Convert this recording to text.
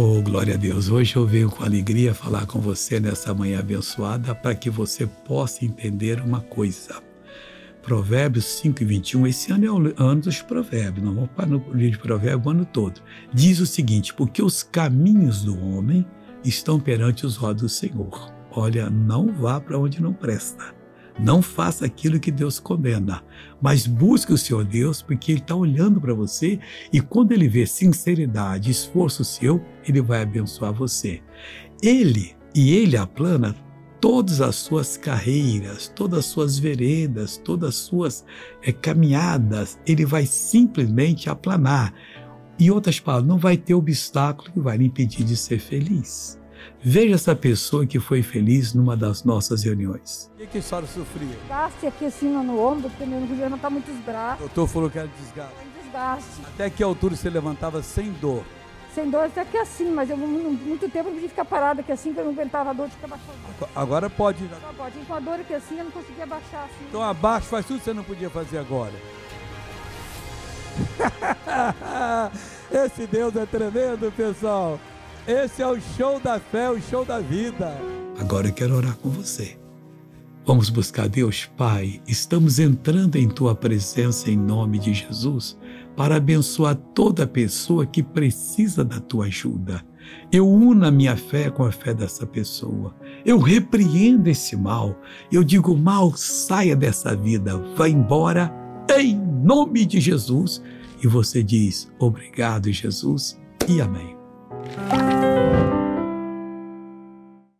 Oh, glória a Deus. Hoje eu venho com alegria falar com você nessa manhã abençoada para que você possa entender uma coisa. Provérbios 5 e 21, esse ano é o ano dos provérbios, não vamos para no livro de provérbios o ano todo. Diz o seguinte, porque os caminhos do homem estão perante os olhos do Senhor. Olha, não vá para onde não presta. Não faça aquilo que Deus condena, mas busque o Senhor Deus, porque Ele está olhando para você e quando Ele vê sinceridade, esforço seu, Ele vai abençoar você. Ele e Ele aplana todas as suas carreiras, todas as suas veredas, todas as suas é, caminhadas, Ele vai simplesmente aplanar. Em outras palavras, não vai ter obstáculo que vai lhe impedir de ser feliz. Veja essa pessoa que foi feliz numa das nossas reuniões. O que, que a senhora sofria? Desgaste aqui assim no ombro, porque não podia levantar muitos braços. O doutor falou que era desgaste. Desgaste. Até que altura você levantava sem dor? Sem dor, até que assim, mas eu muito tempo eu não podia ficar parada aqui assim, que eu não aguentava a dor de ficar baixando. Agora pode. Agora pode. Com a dor aqui assim, eu não conseguia baixar assim. Então abaixo faz tudo que você não podia fazer agora. Esse Deus é tremendo, pessoal. Esse é o show da fé, o show da vida. Agora eu quero orar com você. Vamos buscar Deus, Pai. Estamos entrando em tua presença em nome de Jesus para abençoar toda pessoa que precisa da tua ajuda. Eu uno a minha fé com a fé dessa pessoa. Eu repreendo esse mal. Eu digo: mal, saia dessa vida, vá embora, em nome de Jesus. E você diz: obrigado, Jesus, e amém.